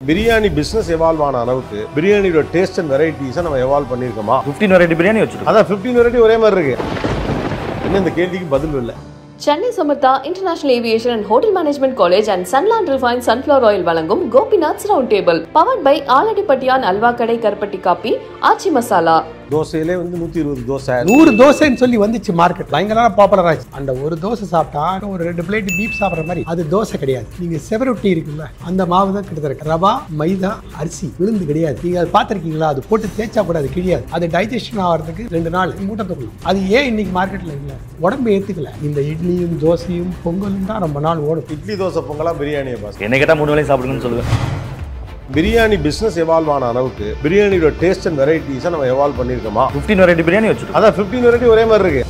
Biryani business evolve ஆன அளவுக்கு பிரியாணியோட டேஸ்ட் அண்ட் வெரைட்டிஸை நம்ம எவால்வ் பண்ணியிருக்கோமா? ஃபிஃப்டீன் வெரைட்டி பிரியாணி வச்சுருக்கோம். அதான் ஃபிஃப்டீன் வெரைட்டி ஒரே மாதிரி இருக்கு. இன்னும் இந்த கேள்விக்கு பதில் இல்லை. Chennai Samartha international aviation and hotel management college and Sunland refine sunflower oil வழங்கும் Gopinath's round table powered by Aladipattiyan halwa கடை கருப்பட்டி காப்பி ஆச்சி மசாலா. தோசையிலே வந்து நூற்றி இருபது தோசை நூறு தோசைன்னு சொல்லி வந்துச்சு மார்க்கெட் பயங்கரமான பாப்புலர் ஆச்சு அந்த ஒரு தோசை சாப்பிட்டா ஒரு ரெண்டு பிளேட் பீப் சாப்பிட்ற மாதிரி அது தோசை கிடையாது. நீங்க செவரொட்டி இருக்குல்ல அந்த மாவு தான் கிட்டத்தட்ட ரவா மைதா அரிசி விழுந்து கிடையாது. நீங்க அதை பார்த்துருக்கீங்களா? அது போட்டு தேய்ச்சா கூட அது கிழியாது. அது டைஜஷன் ஆகிறதுக்கு ரெண்டு நாள் மூட்டை தூக்கணும் அது ஏன் இன்னைக்கு மார்க்கெட்ல இல்லை? உடம்பு ஏத்துக்கல. இந்த இட்லியும் தோசையும் பொங்கலும் தான் ரொம்ப நாள் ஓடும். இட்லி தோசை பொங்கலாம் பிரியாணியை பாஸ் என்ன கேட்டால் மூணு வேலையும் சாப்பிடுங்கன்னு சொல்லுவேன். பிரியாணி பிஸ்னஸ் எவால்வ் ஆன அளவுக்கு பிரியாணியோட டேஸ்ட் அண்ட் வெரைட்டிஸை நம்ம எவால்வ் பண்ணியிருக்கோமா? ஃபிஃப்டீன் வெரைட்டி பிரியாணி வச்சுருக்கோம். அதான் ஃபிஃப்டீன் வெரைட்டி ஒரே மாதிரி இருக்கு.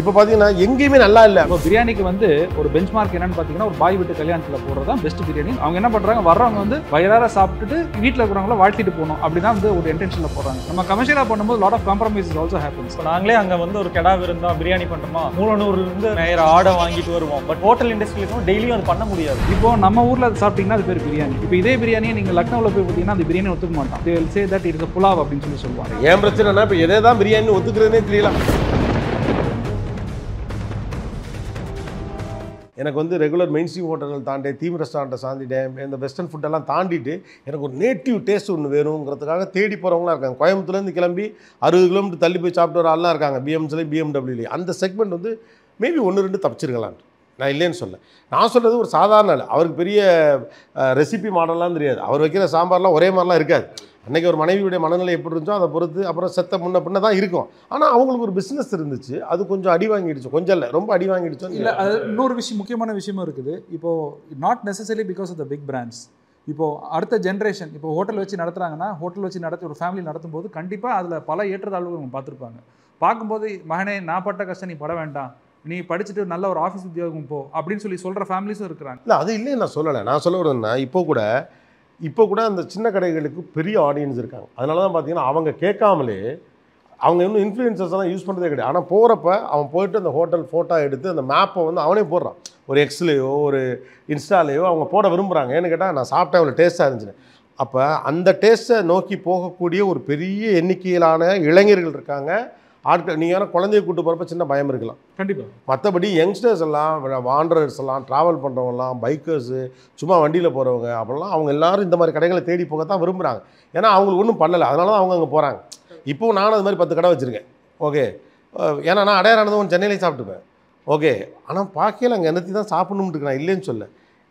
இப்போ பார்த்தீங்கன்னா எங்கேயுமே நல்லா இல்லை. இப்போ பிரியாணிக்கு வந்து ஒரு பெஞ்ச் மார்க் என்னன்னு பார்த்தீங்கன்னா ஒரு பாய் வீட்டு கல்யாணத்தில் போடுறது தான் பெஸ்ட் பிரியாணி. அவங்க என்ன பண்ணுறாங்க வர்றவங்க வந்து வயிறார சாப்பிட்டுட்டு வீட்டில் இருக்கிறவங்கள வாழ்த்திட்டு போகணும். அப்படின்னா வந்து ஒரு இன்டென்ஷனில் போடுறாங்க. நம்ம கமர்ஷியலாக பண்ணும்போது lot of compromises also happens நாங்களே அங்கே வந்து ஒரு கெடா விருந்தா பிரியாணி பண்ணுறோமா மூலனூர்லேருந்து நேர ஆடை வாங்கிட்டு வருவோம். பட் ஹோட்டல் இண்டஸ்ட்ரியிலும் டெய்லியும் அது பண்ண முடியாது. இப்போ நம்ம ஊரில் அது சாப்பிட்டீங்கன்னா அது பேர் பிரியாணி. இப்போ இதே பிரியாணியை நீங்கள் லக்னோவில் போய் பார்த்தீங்கன்னா அந்த பிரியாணி ஒத்துக்க மாட்டான். They will say that it is pulao அப்படின்னு சொல்லி சொல்லுவாங்க. ஏன் பிரச்சனைனா இப்போ எதை தான் பிரியாணி ஒத்துக்கிறதுனே தெரியல. எனக்கு வந்து ரெகுலர் மெயின்ஸ்ட்ரீம் ஹோட்டல்கள் தாண்டி தீம் ரெஸ்டாரண்ட்டை சாந்திட்டேன். இந்த வெஸ்டர்ன் ஃபுட்டெல்லாம் தாண்டிட்டு எனக்கு ஒரு நேட்டிவ் டேஸ்ட் ஒன்று வேணுங்கிறதுக்காக தேடி போகிறவங்களாம் இருக்காங்க. கோயம்புத்தூர்லேருந்து கிளம்பி அறுபது கிலோமீட்டர் தள்ளி போய் சாப்பிட்டு வர ஆள்லாம் இருக்காங்க. பிஎம்சிலையும் பிஎம்டபிள்யூலேயும் அந்த செக்மெண்ட் வந்து மேபி ஒன்று ரெண்டு தப்பிச்சிருக்கலான்ட்டு நான் இல்லைன்னு சொல்ல நான் சொல்கிறது ஒரு சாதாரண ஆள் அவருக்கு பெரிய ரெசிபி மாடல்லாம் தெரியாது. அவர் வைக்கிற சாம்பார்லாம் ஒரே மாதிரிலாம் இருக்காது. அன்றைக்கி ஒரு மனைவியுடைய மனநிலை எப்படி இருந்துச்சோ அதை பொறுத்து அப்புறம் செத்த முன்ன பின்ன தான் இருக்கும். ஆனால் அவங்களுக்கு ஒரு பிஸ்னஸ் இருந்துச்சு. அது கொஞ்சம் அடி வாங்கிடுச்சு. கொஞ்சம் இல்லை ரொம்ப அடி வாங்கிடுச்சு இல்லை அது இன்னொரு விஷயம் முக்கியமான விஷயமும் இருக்குது. இப்போ not necessary because of the big brands இப்போ அடுத்த ஜென்ரேஷன் இப்போ ஹோட்டல் வச்சு நடத்துறாங்கன்னா ஹோட்டல் வச்சு நடத்தி ஒரு ஃபேமிலி நடத்தும் போது கண்டிப்பாக அதில் பல ஏற்றத்தாழ்வுகள் அவங்க பார்த்துருப்பாங்க. பார்க்கும்போது மகனே நான் பட்ட கஷ்டம் நீ பட வேண்டாம். நீ படிச்சுட்டு நல்ல ஒரு ஆஃபீஸ் உத்தியோகம் போ. அப்படின்னு சொல்லி சொல்கிற ஃபேமிலிஸும் இருக்கிறாங்க. இல்லை அது இல்லையே நான் சொல்லலை. நான் சொல்ல வரேன்னா இப்போ கூட இப்போ கூட அந்த சின்ன கடைகளுக்கு பெரிய ஆடியன்ஸ் இருக்காங்க. அதனால தான் பார்த்தீங்கன்னா அவங்க கேட்காமலே அவங்க இன்னும் இன்ஃப்ளூயன்சர்ஸ் எல்லாம் யூஸ் பண்ணுறதே கிடையாது. ஆனால் போகிறப்ப அவன் போயிட்டு அந்த ஹோட்டல் ஃபோட்டோ எடுத்து அந்த மேப்பை வந்து அவனே போடுறான். ஒரு எக்ஸ்லேயோ ஒரு இன்ஸ்டாலேயோ அவங்க போட விரும்புகிறாங்க ஏன்னு கேட்டால் நான் சாப்பிட்டேன் அவ்வளோ டேஸ்ட்டாக இருந்துச்சு அப்போ அந்த டேஸ்ட்டை நோக்கி போகக்கூடிய ஒரு பெரிய எண்ணிக்கையிலான இளைஞர்கள் இருக்காங்க. ஆட்கள் நீங்கள் ஏன்னா குழந்தைய கூட்டு போகிறப்ப சின்ன பயம் இருக்கலாம். கண்டிப்பாக மற்றபடி யங்ஸ்டர்ஸ் எல்லாம் வாண்டரர்ஸ் எல்லாம் ட்ராவல் பண்ணுறவங்கலாம் பைக்கர்ஸு சும்மா வண்டியில் போகிறவங்க அப்படிலாம் அவங்க எல்லாரும் இந்த மாதிரி கடைகளை தேடி போக தான் விரும்புகிறாங்க ஏன்னா அவங்களுக்கு ஒன்றும் பண்ணலை. அதனால தான் அவங்க அங்கே போகிறாங்க இப்போ நானும் அது மாதிரி பத்து கடை வச்சுருக்கேன். ஓகே. ஏன்னா நான் அடையாறானதும் சென்னையிலே சாப்பிட்டுப்பேன். ஓகே. ஆனால் பார்க்கையில் அங்கே என்னத்தி தான் சாப்பிடணும்னு நான் இல்லைன்னு சொல்ல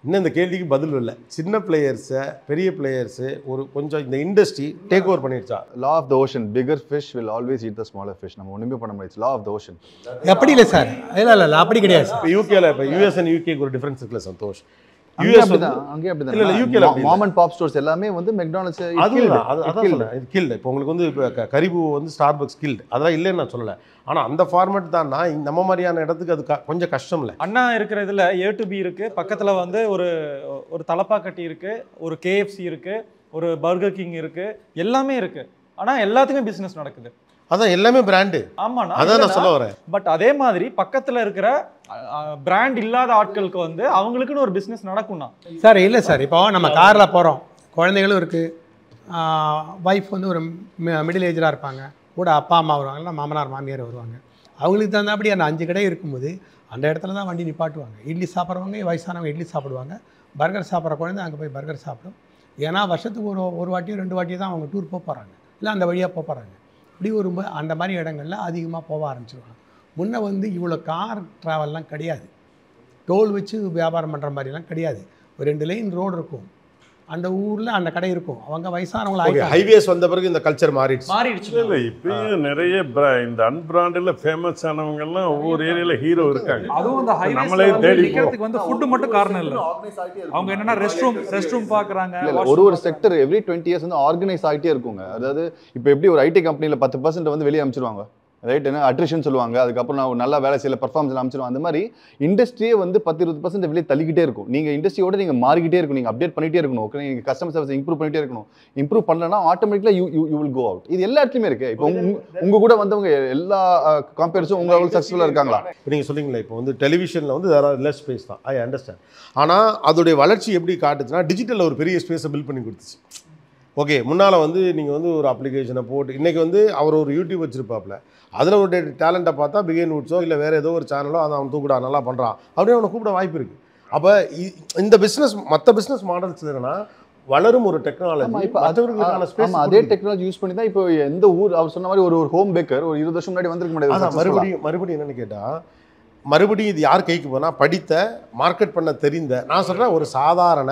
இன்னும் இந்த கேள்விக்கு பதில் இல்லை சின்ன பிளேயர்ஸை பெரிய பிளேயர்ஸு ஒரு கொஞ்சம் இந்த இண்டஸ்ட்ரி டேக் ஓவர் பண்ணிடுச்சா? Law of the ocean. Bigger fish will always eat the smaller fish. நம்ம ஒண்ணுமே பண்ண முடியாது. Law of the ocean. அப்படி இல்லை சார். இல்லை இல்லை அப்படி கிடையாது. இப்போ யூகேல இப்போ யூஎஸ் அண்ட் யூகேக்கு ஒரு டிஃப்ரென்ஸ் இருக்குல்ல சந்தோஷ்? அங்கே யூஎஸ் அப்படிதான் அங்கே இல்ல, இல்ல, UK ல அப்படி அப்படிதான். மாம் அண்ட் பாப் ஸ்டோர்ஸ் எல்லாமே வந்து அது அதான் கில்டு இப்போ உங்களுக்கு வந்து இப்போ கரிபு வந்து ஸ்டார் பக்ஸ் கில்டு அதெல்லாம் இல்லைன்னு நான் சொல்லலை. ஆனால் அந்த ஃபார்மேட் தான். நம்ம மாதிரியான இடத்துக்கு அது க- கொஞ்சம் கஷ்டம் இல்லை. அண்ணா இருக்கிற இதில் ஏ டு பி இருக்குது பக்கத்தில் வந்து ஒரு ஒரு தலப்பாக்கட்டி இருக்குது ஒரு கேஎஃப்சி இருக்குது ஒரு பர்கர் கிங் இருக்குது எல்லாமே இருக்குது ஆனால் எல்லாத்துக்குமே பிஸ்னஸ் நடக்குது. அதான் எல்லாமே பிராண்டு ஆமாண்ணா அதான் நான் சொல்ல வரேன். பட் அதே மாதிரி பக்கத்தில் இருக்கிற பிராண்ட் இல்லாத ஆட்களுக்கு வந்து அவங்களுக்குன்னு ஒரு பிஸ்னஸ் நடக்கும்ண்ணா சார் இல்லை சார். இப்போ நம்ம காரில் போகிறோம் குழந்தைகளும் இருக்குது ஒய்ஃப் வந்து ஒரு மிடில் ஏஜராக இருப்பாங்க. கூட அப்பா அம்மா வருவாங்க. இல்லை மாமனார் மாமியார் வருவாங்க. அவங்களுக்கு தகுந்தாப்படி அந்த அஞ்சு கடை இருக்கும்போது அந்த இடத்துல தான் வண்டி நிப்பாட்டுவாங்க. இட்லி சாப்பிட்றவங்க வயசானவங்க இட்லி சாப்பிடுவாங்க. பர்கர் சாப்பிட்ற குழந்தை அங்கே போய் பர்கர் சாப்பிடும். ஏன்னா வருஷத்துக்கு ஒரு ஒரு வாட்டியோ ரெண்டு வாட்டியோ தான் அவங்க டூர் போக போகிறாங்க இல்லை அந்த வழியாக போக போகிறாங்க இப்படி ஒரு அந்த மாதிரி இடங்கள்ல அதிகமாக போக ஆரம்பிச்சிருவாங்க. முன்னே வந்து இவ்வளோ கார் ட்ராவல்லாம் கிடையாது. டோல் வச்சு வியாபாரம் பண்ணுற மாதிரிலாம் கிடையாது. ஒரு ரெண்டு லைன் ரோடு இருக்கும். அந்த ஊரில் அந்த கடை இருக்கும். அவங்க வயசானவங்கள ஆயிட்டாங்க. ஹைவேஸ் வந்த பிறகு இந்த கல்ச்சர் மாறிடுச்சு. மாறிடுச்சு. இல்லை இப்பயும் நிறைய இந்த அன்பிராண்டில் ஃபேமஸ் ஆனவங்க எல்லாம் ஒவ்வொரு ஏரியால ஹீரோ இருக்காங்க. அதுவும் அந்த நம்மளே தேடி வந்து ஃபுட்டு மட்டும் காரணம் இல்லை. அவங்க என்னன்னா ரெஸ்ட் ரூம் ரெஸ்ட் ரூம் பாக்குறாங்க ஒரு ஒரு செக்டர் எவ்ரி டுவெண்ட்டி இயர்ஸ் வந்து ஆர்கனைஸ் ஆகிட்டே இருக்குங்க. அதாவது இப்போ எப்படி ஒரு ஐடி கம்பெனியில் பத்து பர்சன்ட் வந்து வெளியே அனுப்பிச்சிருவாங்க ரைட் என்ன? அட்ரிஷன் சொல்லுவாங்க. அதுக்கப்புறம் நான் நல்லா வேலை செய்யல பர்ஃபார்மன்ஸ் அமைச்சிருவோம் அந்த மாதிரி இண்டஸ்ட்ரியே வந்து பத்து இருபது பர்சன்ட் வெளியே தள்ளிக்கிட்டே இருக்கும். நீங்கள் இண்டஸ்ட்ரியோட நீங்கள் மாறிக்கிட்டே இருக்கும் நீங்கள் அப்டேட் பண்ணிட்டே இருக்கணும். ஓகே நீங்கள் கஸ்டமர் சர்வீஸ் இம்ப்ரூவ் பண்ணிட்டே இருக்கணும். இம்ப்ரூவ் பண்ணலன்னா ஆட்டோமேட்டிக்காக you you will go out இது எல்லா இடத்துலையுமே இருக்கு. இப்போ உங்கள் உங்க கூட வந்தவங்க எல்லா காம்பேர்ஸும் உங்க அளவுக்கு சக்ஸஸ்ஃபுல்லாக இருக்காங்களா? இப்போ நீங்கள் சொன்னீங்களே இப்போ வந்து டெலிவிஷனில் வந்து வேறு லெஸ் ஸ்பேஸ் தான். ஐ அண்டர்ஸ்டாண்ட் ஆனால் அதோடைய வளர்ச்சி எப்படி காட்டுச்சுன்னா டிஜிட்டலில் ஒரு பெரிய ஸ்பேஸை பில்ட் பண்ணி கொடுத்துச்சு. ஓகே முன்னால் வந்து நீங்கள் வந்து ஒரு அப்ளிகேஷனை போட்டு இன்றைக்கி வந்து அவர் ஒரு யூடியூப் வச்சுருப்பாப்புல அதில் ஒரு டேலண்ட்டை பார்த்தா பிகேன் வுட்ஸோ இல்லை வேறு ஏதோ ஒரு சேனலோ அதை அவன் தூக்குடா நல்லா பண்ணுறான் அப்படின்னு அவனை கூப்பிட வாய்ப்பு இருக்குது அப்போ இந்த பிஸ்னஸ் மற்ற பிஸ்னஸ் மாடல்ஸ் என்னன்னா வளரும் ஒரு டெக்னாலஜி இப்ப அது- டெக்னாலஜி யூஸ் பண்ணி தான் இப்போ எந்த ஊர் அவர் சொன்ன மாதிரி ஒரு ஒரு ஹோம் பேக்கர் ஒரு இருபது வருஷம் முன்னாடி வந்திருக்க முடியாது. மறுபடியும் மறுபடியும் என்னன்னு கேட்டால் மறுபடியும் இது யார் கைக்கு போனால் படித்த மார்க்கெட் பண்ண தெரிந்த நான் சொல்கிறேன் ஒரு சாதாரண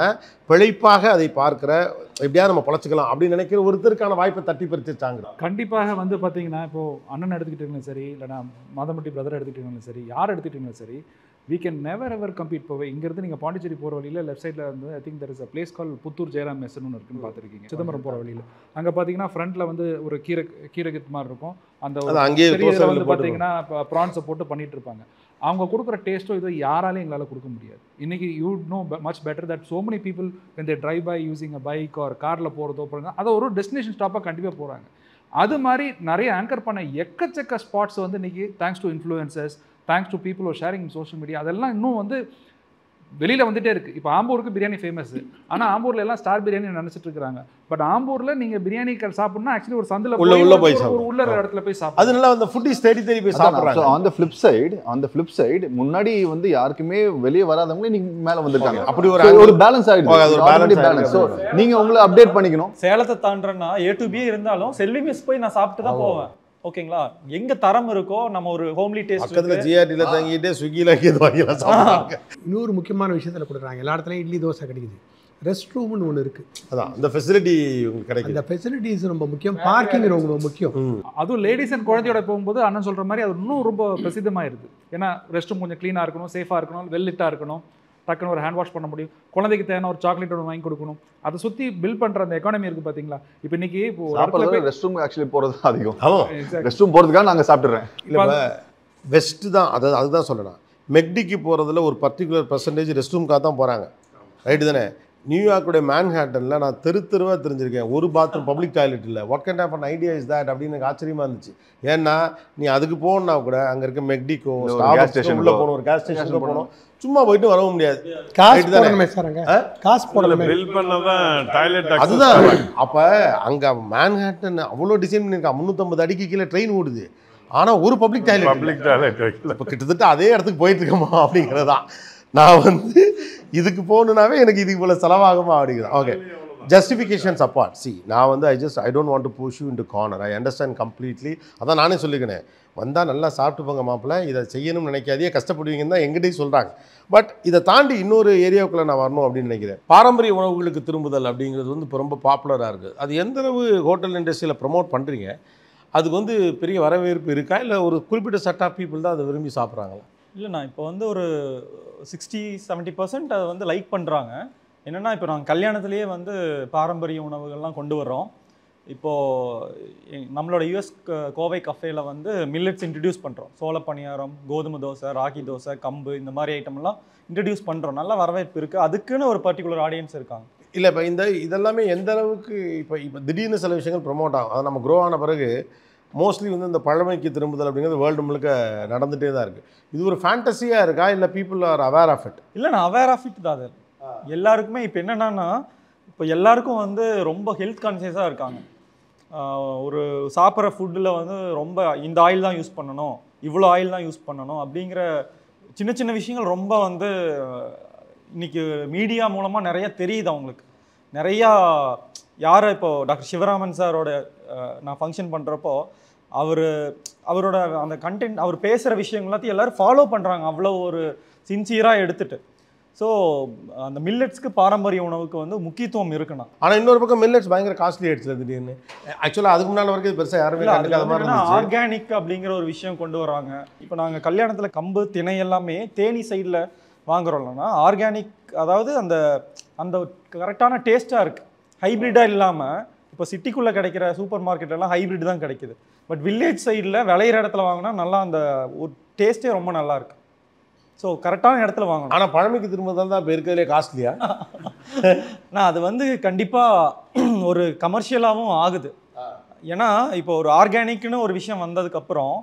பிழைப்பாக அதை பார்க்குற எப்படியா நம்ம பொழைச்சிக்கலாம் அப்படின்னு நினைக்கிற ஒருத்தருக்கான வாய்ப்பை தட்டி பறிச்சிருச்சாங்க கண்டிப்பாக வந்து பார்த்தீங்கன்னா இப்போ அண்ணன் எடுத்துக்கிட்டீங்களும் சரி இல்லைனா மாதம்பட்டி பிரதர் எடுத்துக்கிட்டீங்களும் சரி யார் எடுத்துக்கிட்டீங்களும் சரி we can never ever compete போவே. இங்கேருந்து நீங்கள் பாண்டிச்சேரி போகிற வழியில் லெஃப்ட் சைடில் வந்து I think there is a place call Puthur Jayaram மெஸ்ன்னு இருக்குன்னு பார்த்துருக்கீங்க. சிதம்பரம் போகிற வழியில். அங்கே பார்த்தீங்கன்னா ஃப்ரண்ட்டில் வந்து ஒரு கீரை கீரை மாதிரி இருக்கும். அந்த வந்து பார்த்தீங்கன்னா ப்ரான்ஸை போட்டு பண்ணிட்டு இருப்பாங்க. அவங்க கொடுக்குற டேஸ்ட்டோ இதோ யாராலையும் எங்களால் கொடுக்க முடியாது. இன்றைக்கி you know much better that so many people when they drive by using bike bike காரில் போகிறதோ போகிறாங்க அதை ஒரு டெஸ்டினேஷன் ஸ்டாப்பாக கண்டிப்பாக போகிறாங்க அது மாதிரி நிறைய ஆங்கர் பண்ண எக்கச்சக்க ஸ்பாட்ஸ் வந்து இன்றைக்கி thanks to influences thanks to people sharing social media அதெல்லாம் இன்னும் வந்து வெளியில் வந்துட்டே இருக்குது இப்போ ஆம்பூருக்கு பிரியாணி ஃபேமஸ் ஆனால் ஆம்பூர்ல எல்லாம் ஸ்டார் பிரியாணி நினச்சிட்டு இருக்காங்க. பட் ஆம்பூரில் நீங்கள் பிரியாணி சாப்பிட்ணும்னா ஆக்சுவலி ஒரு சந்தில் உள்ள- உள்ள போய் ஒரு. உள்ள இடத்துல போய் சாப்பிடணும். அதனால அந்த ஃபுட்டிஸ் தேடி தேடி போய் சாப்பிட்றாங்க. On the flip side on the flip side முன்னாடி வந்து யாருக்குமே வெளியே வராதவங்களே நீங்க மேல வந்திருக்காங்க. அப்படி ஒரு ஒரு பேலன்ஸ் balance பேலன்ஸ் ஸோ ஆயிடுது. நீங்க உங்களை அப்டேட் பண்ணிக்கணும். சேலத்தை தாண்டுறேன்னா ஏ டு பி இருந்தாலும் செல்வி மிஸ் போய் நான் சாப்பிட்டு தான் போவேன். ஓகேங்களா? எங்க தரம் இருக்கோ நம்ம ஒரு ஹோம்லி டேஸ்ட் பக்கத்தில் ஜிஆர்டியில் தங்கிட்டு அங்கேயும் வாங்கிலாம் சாப்பிட்றாங்க. இன்னொரு முக்கியமான விஷயத்தில் கொடுக்குறாங்க. எல்லா இடத்துலையும் இட்லி தோசை கிடைக்குது. ரெஸ்ட் ரூம்னு ஒன்று இருக்குது அதான் அந்த ஃபெசிலிட்டி உங்களுக்கு கிடைக்குது. அந்த ஃபெசிலிட்டிஸ் ரொம்ப முக்கியம். பார்க்கிங் ரொம்ப முக்கியம். அதுவும் லேடிஸ் அண்ட் குழந்தையோட போகும்போது அண்ணன் சொல்ற மாதிரி அது இன்னும் ரொம்ப பிரசித்தமாயிருது. ஏன்னா ரெஸ்ட் ரூம் கொஞ்சம் க்ளீனாக இருக்கணும் சேஃபாக இருக்கணும் வெல்லிட்டாக இருக்கணும். டக்குன்னு ஒரு ஹேண்ட் வாஷ் பண்ண முடியும். குழந்தைக்கு தேவையான ஒரு சாக்லேட் ஒன்று வாங்கி கொடுக்கணும். அதை சுற்றி பில் பண்ணுற அந்த எக்கானமி இருக்குது பார்த்தீங்களா இப்போ இன்னைக்கு இப்போ ரெஸ்ட் ரூம் ஆக்சுவலி போறது தான் அதிகம். ரெஸ்ட் ரூம் போறதுக்காக நாங்க சாப்பிட்டுறேன். இல்லை வெஸ்ட்டு தான் அது அதுதான் சொல்லணும். மெக்டிக்கு போகிறதுல ஒரு பர்டிகுலர் பர்சன்டேஜ் ரெஸ்ட் ரூம்காக தான் போகிறாங்க ரைட்டு தானே? நியூயார்க்குடைய மேன்ஹேட்டனில் நான் தெரு தெருவாக தெரிஞ்சிருக்கேன். ஒரு பாத்ரூம் பப்ளிக் டாய்லெட் இல்லை. What kind of idea is that அப்படின்னு எனக்கு ஆச்சரியமாக இருந்துச்சு. ஏன்னா நீ அதுக்கு போகணுன்னா கூட அங்கே இருக்க மெக்டிக்கோ ஸ்டாப் station உள்ள. போகணும் ஒரு கேஸ் ஸ்டேஷனுக்கு போகணும். சும்மா போயிட்டு வரவும் முடியாது. காசு? போடணுமே சார் அங்கே. ஆ? காசு போடணுமே. பில் பண்ணதான் டாய்லெட் அதுதான். அப்போ அங்கே மேன்ஹேட்டன் அவ்வளோ டிசைன் பண்ணியிருக்கான் முந்நூற்றம்பது அடிக்கு கீழே ட்ரெயின் ஓடுது. ஆனால் ஒரு பப்ளிக் டாய்லெட் பப்ளிக் டாய்லெட் இப்போ கிட்டத்தட்ட அதே இடத்துக்கு போயிட்டு இருக்கோமா அப்படிங்கிறது தான் நான் வந்து இதுக்கு போகணுன்னாவே எனக்கு இதுக்கு இவ்வளோ செலவாகுமா அப்படிங்கிறது ஓகே ஜஸ்டிஃபிகேஷன்ஸ் அப்பார்ட் சி நான் வந்து I just I don't want to push you into corner I understand completely அதான் நானே சொல்லிக்கினேன் வந்தால் நல்லா சாப்பிட்டு போங்க மாப்பிள்ள. இதை செய்யணும்னு நினைக்காதே கஷ்டப்படுவீங்கன்னு தான் எங்கிட்டையும் சொல்கிறாங்க பட் இதை தாண்டி இன்னொரு ஏரியாவுக்குள்ளே நான் வரணும் அப்படின்னு நினைக்கிறேன். பாரம்பரிய உணவுகளுக்கு திரும்புதல் அப்படிங்கிறது வந்து இப்போ ரொம்ப பாப்புலராக இருக்குது அது எந்த அளவு ஹோட்டல் இண்டஸ்ட்ரியில் ப்ரமோட் பண்ணுறீங்க அதுக்கு வந்து பெரிய வரவேற்பு இருக்கா? இல்லை ஒரு குறிப்பிட்ட செட் ஆஃப் பீப்புள் தான் அதை விரும்பி சாப்பிட்றாங்களா? இல்லைண்ணா இப்போ வந்து ஒரு சிக்ஸ்டி செவன்ட்டி பர்சன்ட் அதை வந்து லைக் பண்ணுறாங்க என்னென்னா இப்போ நாங்கள் கல்யாணத்துலேயே வந்து பாரம்பரிய உணவுகள்லாம் கொண்டு வர்றோம். இப்போது நம்மளோட யூஎஸ் கோவை கஃபேல வந்து மில்லட்ஸ் இன்ட்ரடியூஸ் பண்ணுறோம் சோள பணியாரம் கோதுமை தோசை ராகி தோசை கம்பு இந்த மாதிரி ஐட்டம்லாம் இன்ட்ரடியூஸ் பண்ணுறோம் நல்ல வரவேற்பு இருக்குது அதுக்குன்னு ஒரு பர்டிகுலர் ஆடியன்ஸ் இருக்காங்க. இல்லை இப்போ இந்த இதெல்லாமே எந்த அளவுக்கு இப்போ இப்போ திடீர்னு சில விஷயங்கள் ப்ரொமோட் ஆகும். அது நம்ம க்ரோ ஆன பிறகு மோஸ்ட்லி வந்து இந்த பழமைக்கு திரும்புதல் அப்படிங்கிறது வேர்ல்டு முழுக்க நடந்துகிட்டே தான் இருக்குது இது ஒரு ஃபேண்டசியாக இருக்கா? இல்லை people are aware of it இல்லை நான் அவேர் ஆஃப் இட் தான் அது. எல்லாருக்குமே இப்போ என்னென்னா இப்போ எல்லாருக்கும் வந்து ரொம்ப ஹெல்த் கான்சியஸாக இருக்காங்க. ஒரு சாப்பிட்ற ஃபுட்டில் வந்து ரொம்ப இந்த ஆயில் தான் யூஸ் பண்ணணும் இவ்வளோ ஆயில் தான் யூஸ் பண்ணணும் அப்படிங்கிற சின்ன சின்ன விஷயங்கள் ரொம்ப வந்து இன்னைக்கு மீடியா மூலமாக நிறைய தெரியுது அவங்களுக்கு. நிறையா யாரை இப்போ டாக்டர் சிவராமன் சாரோட நான் ஃபங்க்ஷன் பண்ணுறப்போ அவர் அவரோட அந்த கண்டென்ட் அவர் பேசுகிற விஷயங்கள் எல்லாத்தையும் எல்லாரும் ஃபாலோ பண்ணுறாங்க அவ்வளோ ஒரு சின்சியராக எடுத்துகிட்டு ஸோ அந்த மில்லட்ஸ்க்கு பாரம்பரிய உணவுக்கு வந்து முக்கியத்துவம் இருக்குண்ணா ஆனால் இன்னொரு பக்கம் மில்லட்ஸ் பயங்கர காஸ்ட்லி ஆயிடுச்சு திடீர்னு. ஆக்சுவலாக அதுக்கு முன்னால் வரைக்கும் பெருசாக யாருமே கண்டுக்காத மாதிரி ஆர்கானிக் அப்படிங்கிற ஒரு விஷயம் கொண்டு வராங்க. இப்போ நாங்கள் கல்யாணத்தில் கம்பு திணை எல்லாமே தேனி சைடில் வாங்குறோம்லன்னா ஆர்கானிக் அதாவது அந்த அந்த கரெக்டான டேஸ்ட்டாக இருக்குது ஹைப்ரிட்டாக இல்லாமல் இப்போ சிட்டிக்குள்ளே கிடைக்கிற சூப்பர் மார்க்கெட் எல்லாம் ஹைபிரிட் தான் கிடைக்குது. பட் வில்லேஜ் சைடில் விளையிற இடத்துல வாங்கினா நல்லா அந்த ஒரு டேஸ்ட்டே ரொம்ப நல்லா இருக்கு. ஸோ கரெக்டான இடத்துல வாங்கணும். ஆனால் பழமைக்கு திரும்புறது தான் இப்போ இருக்கிறதுலே காஸ்ட்லியா நான் அது வந்து கண்டிப்பாக ஒரு கமர்ஷியலாகவும் ஆகுது. ஏன்னா இப்போ ஒரு ஆர்கானிக்னு ஒரு விஷயம் வந்ததுக்கப்புறம்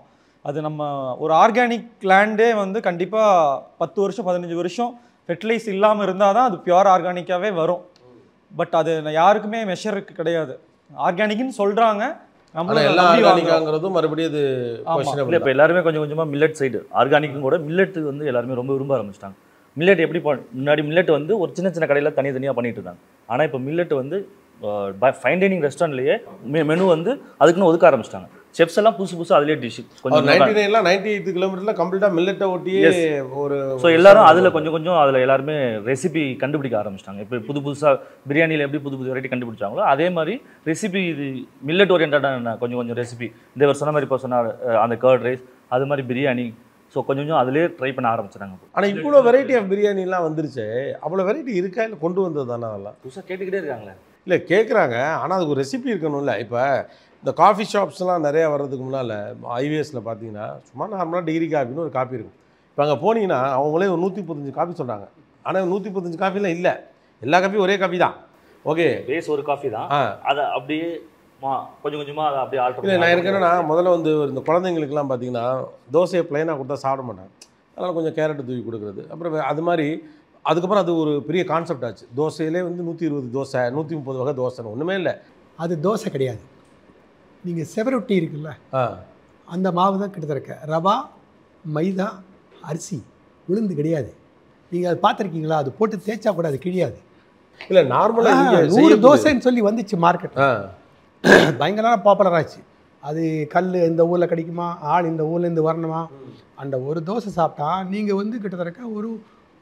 அது நம்ம ஒரு ஆர்கானிக் லேண்டே வந்து கண்டிப்பாக பத்து வருஷம் பதினஞ்சு வருஷம் ஃபெர்டிலைஸ் இல்லாமல் இருந்தால் தான் அது பியூர் ஆர்கானிக்காகவே வரும். பட் அது யாருக்குமே மெஷருக்கு கிடையாது. ஆர்கானிக்னு சொல்கிறாங்க ஆனால் ஆர்கானிக்காங்கிறதும் மறுபடியும். இல்லை questionable இப்போ எல்லாருமே கொஞ்சம் கொஞ்சமாக மில்லட் சைடு ஆர்கானிக்கும் கூட மில்லட்டு வந்து எல்லாருமே ரொம்ப விரும்ப ஆரம்பிச்சிட்டாங்க. மில்லட் எப்படி முன்னாடி மில்லட் வந்து ஒரு சின்ன சின்ன கடையில் தனி தனியாக பண்ணிட்டு இருந்தாங்க. ஆனால் இப்போ மில்லட் வந்து ஃபைன் டைனிங் ரெஸ்டாரண்ட்லேயே மெனு வந்து அதுக்குன்னு ஒதுக்க ஆரம்பிச்சிட்டாங்க. செஃப்ஸ் எல்லாம் புதுசு புதுசு அதுலேயே டிஷ் கொஞ்சம் நைன்டி நைன்லாம் நைன்டி எயிட் கிலோமீட்டர்ல கம்ப்ளீட்டாக மில்லட்டை ஒட்டியே. ஒரு ஸோ எல்லாரும் அதில் கொஞ்சம் கொஞ்சம் அதில் எல்லாருமே ரெசிபி கண்டுபிடிக்க ஆரம்பிச்சிட்டாங்க. இப்போ புது புதுசாக பிரியாணியில் எப்படி புது புது வெரைட்டி கண்டுபிடிச்சாங்களோ அதே மாதிரி ரெசிபி இது மில்லட் ஓரியன்டான கொஞ்சம் கொஞ்சம் ரெசிபி இந்த இவர் சொன்ன மாதிரி இப்போ சொன்னார் அந்த கர்ட் ரைஸ் அது மாதிரி பிரியாணி. ஸோ கொஞ்சம் கொஞ்சம் அதிலே ட்ரை பண்ண ஆரம்பிச்சிட்டாங்க ஆனால் இவ்வளோ வெரைட்டி ஆஃப் பிரியாணிலாம் வந்துருச்சு. அவ்வளோ வெரைட்டி இருக்கா இல்லை கொண்டு வந்தது தானே அதெல்லாம்? புதுசாக கேட்டுக்கிட்டே இருக்காங்களே. இல்லை கேட்குறாங்க ஆனால் அதுக்கு ஒரு ரெசிபி இருக்கணும்ல. இப்போ இந்த காஃபி ஷாப்ஸ்லாம் நிறையா வர்றதுக்கு முன்னால் ஹைவேஸில் பார்த்தீங்கன்னா சும்மா நார்மலாக டிகிரி காஃபின்னு ஒரு காப்பி இருக்கும். இப்போ அங்கே போனீங்கன்னா அவங்களே ஒரு நூற்றி முப்பத்தஞ்சு காஃபி சொல்கிறாங்க ஆனால் நூற்றி முப்பத்தஞ்சு காஃபிலாம் இல்லை. எல்லா காஃபியும் ஒரே காஃபி தான். ஓகே பேஸ் ஒரு காஃபி தான். ஆ. அதை அப்படியே கொஞ்சம் கொஞ்சமாக அதை அப்படியே ஆல்டர் இல்லை நான் என்னன்னா முதல்ல வந்து ஒரு இந்த குழந்தைங்களுக்குலாம் பார்த்தீங்கன்னா தோசையை ப்ளைனாக கொடுத்தா சாப்பிட மாட்டாங்க. அதனால் கொஞ்சம் கேரட் தூக்கி கொடுக்குறது. அப்புறம் அது மாதிரி அதுக்கப்புறம் அது ஒரு பெரிய கான்செப்ட் ஆச்சு. தோசையிலே வந்து நூற்றி இருபது தோசை நூற்றி முப்பது வகை தோசைன்னு. ஒன்றுமே இல்லை. அது தோசை கிடையாது. நீங்கள் செவரொட்டி இருக்குல்ல அந்த மாவு தான் கிட்டத்தட்ட ரவா மைதா அரிசி உளுந்து கிடையாது. நீங்கள் அது பார்த்துருக்கீங்களா? அது போட்டு தேய்ச்சா கூட அது கிழியாது. இல்லை நார்மலாக நூறு தோசைன்னு சொல்லி வந்துச்சு மார்க்கெட் பயங்கரமான பாப்புலர் ஆச்சு. அது கல் இந்த ஊரில் கிடைக்குமா? ஆள் இந்த ஊர்லேருந்து வரணுமா? அந்த ஒரு தோசை சாப்பிட்டா நீங்கள் வந்து கிட்டத்தட்ட ஒரு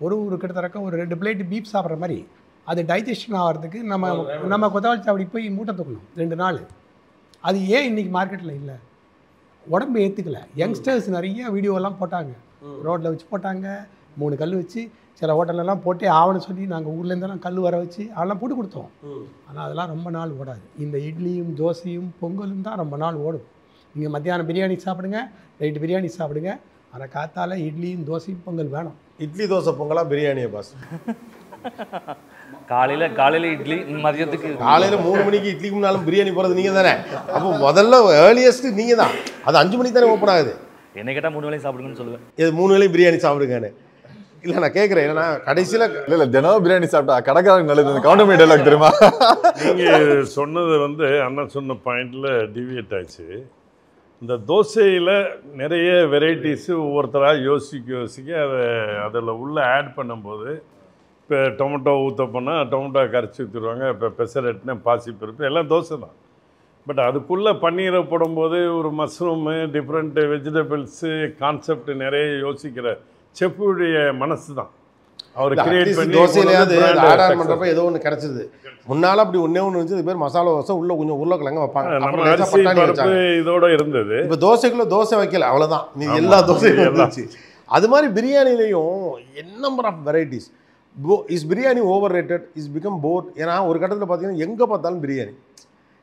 ஒரு ஒரு கிட்டத்தட்ட ஒரு ரெண்டு பிளேட் பீப் சாப்பிட்ற மாதிரி அது டைஜஷன் ஆகிறதுக்கு நம்ம நம்ம கொத்தவாளி சாவடி போய் மூட்டை தூக்கணும் ரெண்டு நாள். அது ஏன் இன்னைக்கு மார்க்கெட்டில் இல்லை? உடம்பு ஏற்றுக்கல யங்ஸ்டர்ஸ் நிறைய வீடியோலாம் போட்டாங்க. ரோட்டில் வச்சு போட்டாங்க. மூணு கல் வச்சு சில ஹோட்டல்லலாம் போட்டே ஆவணம் சொல்லி நாங்கள் ஊர்லேருந்தெல்லாம் கல் வர வச்சு அதெல்லாம் போட்டு கொடுத்தோம். ஆனால் அதெல்லாம் ரொம்ப நாள் ஓடாது. இந்த இட்லியும் தோசையும் பொங்கலும் தான் ரொம்ப நாள் ஓடும். நீங்கள் மத்தியானம் பிரியாணி சாப்பிடுங்க நைட்டு பிரியாணி சாப்பிடுங்க. ஆனால் காத்தால இட்லியும் தோசையும் பொங்கல் வேணும். இட்லி தோசை பொங்கலா பிரியாணியா பாஸ். காலையில் காலையில் இட்லி மதியத்துக்கு காலையில் மூணு மணிக்கு இட்லிக்கு முன்னாலும் பிரியாணி போகிறது நீங்கள் தானே அப்போ முதல்ல ஏர்லியஸ்ட் நீங்கள் தான் அது அஞ்சு மணிக்கு தானே ஓப்பன் ஆகுது? என்னை கேட்டால் மூணு வேளையும் சாப்பிடுங்கன்னு சொல்லுவேன். இது மூணு வேளையும் பிரியாணி சாப்பிடுங்கன்னு. இல்லை நான் கேட்குறேன் ஏன்னா கடைசியில் இல்ல இல்ல தினம் பிரியாணி சாப்பிட்டா கடைக்காரங்க நல்லது. இந்த கவுண்டர் மீட் டைலாக் தெரியுமா? நீங்கள் சொன்னது வந்து அண்ணன் சொன்ன பாயிண்டில் டிவியேட் ஆச்சு. இந்த தோசையில் நிறைய வெரைட்டிஸு ஒவ்வொருத்தராக யோசிக்க யோசிக்க அதை அதில் உள்ள ஆட் பண்ணும்போது இப்போ டொமேட்டோ ஊற்ற போனால் டொமேட்டோ கரைச்சி ஊற்றிடுவாங்க இப்போ பெசரட்னு பாசிப்பருப்பு எல்லாம் தோசை தான். பட் அதுக்குள்ளே பன்னீரை போடும்போது ஒரு மஷ்ரூமு டிஃப்ரெண்ட் வெஜிடபிள்ஸு கான்செப்ட் நிறைய யோசிக்கிற செஃப்புடைய மனசு தான். அவர் கிரியேட் பண்ணி தோசையிலேயாவது success. பண்ணுறப்ப ஏதோ ஒன்று கிடச்சிது. முன்னால் அப்படி ஒன்றே ஒன்று இருந்துச்சு அது பேர் மசாலா தோசை உள்ள கொஞ்சம் உருளைக்கிழங்கு வைப்பாங்க. நம்ம அரிசி பருப்பு இதோட இருந்தது. இப்போ தோசைக்குள்ள தோசை வைக்கல அவ்வளோதான் நீ. எல்லா தோசையும். வந்துச்சு அது மாதிரி பிரியாணிலையும் என் நம்பர் ஆஃப் வெரைட்டிஸ் போ is biryani overrated is become bore ஏன்னா ஒரு கட்டத்தில் பார்த்தீங்கன்னா எங்கே பார்த்தாலும் பிரியாணி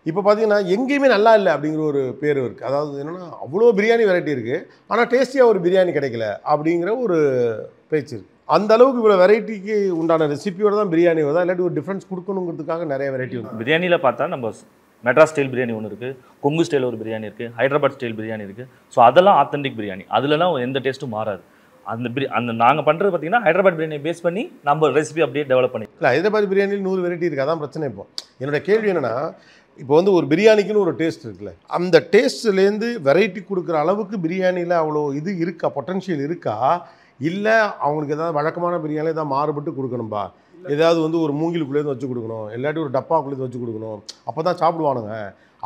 இப்போ பார்த்தீங்கன்னா எங்கேயுமே நல்லா இல்லை அப்படிங்கிற ஒரு பேர் இருக்குது அதாவது என்னென்னா அவ்வளோ பிரியாணி வெரைட்டி இருக்குது ஆனால் டேஸ்டியாக ஒரு பிரியாணி கிடைக்கல அப்படிங்கிற ஒரு பேச்சு இருக்குது அந்த அளவுக்கு இவ்வளோ வெரைட்டிக்கு உண்டான ரெசிபியோட தான் பிரியாணி வருதா? இல்லாட்டி ஒரு டிஃப்ரென்ஸ் கொடுக்கணுங்கிறதுக்காக நிறைய வெரைட்டி வந்து பிரியாணியில் பார்த்தா நம்ம மெட்ராஸ் ஸ்டைல் பிரியாணி ஒன்று இருக்குது கொங்கு ஸ்டைல் ஒரு பிரியாணி இருக்குது ஹைதராபாத் ஸ்டைல் பிரியாணி இருக்குது ஸோ அதெல்லாம் ஆத்தென்டிக் பிரியாணி அதுலலாம் எந்த டேஸ்ட்டும் மாறாது. அந்த பிரி அந்த நாங்கள் பண்ணுறது பார்த்தீங்கன்னா ஹைதராபாத் பிரியாணியை பேஸ் பண்ணி நம்ம ரெசிபி அப்படியே டெவலப் பண்ணி இல்லை ஹைதராபாத் பிரியாணியில் நூறு வெரைட்டி இருக்குது அதான் பிரச்சனை இப்போ. என்னோட கேள்வி என்னென்னா இப்போ வந்து ஒரு பிரியாணிக்குன்னு ஒரு டேஸ்ட் இருக்குல்ல அந்த டேஸ்ட்லேருந்து வெரைட்டி கொடுக்குற அளவுக்கு பிரியாணியில் அவ்வளோ இது இருக்கா பொட்டன்ஷியல் இருக்கா? இல்லை அவங்களுக்கு ஏதாவது வழக்கமான பிரியாணி ஏதாவது மாறுபட்டு கொடுக்கணும்பா? ஏதாவது வந்து ஒரு மூங்கிலுக்குள்ளேருந்து வச்சு கொடுக்கணும் இல்லாட்டி ஒரு டப்பாக்குள்ளேருந்து வச்சு கொடுக்கணும் அப்போ தான் சாப்பிடுவானுங்க.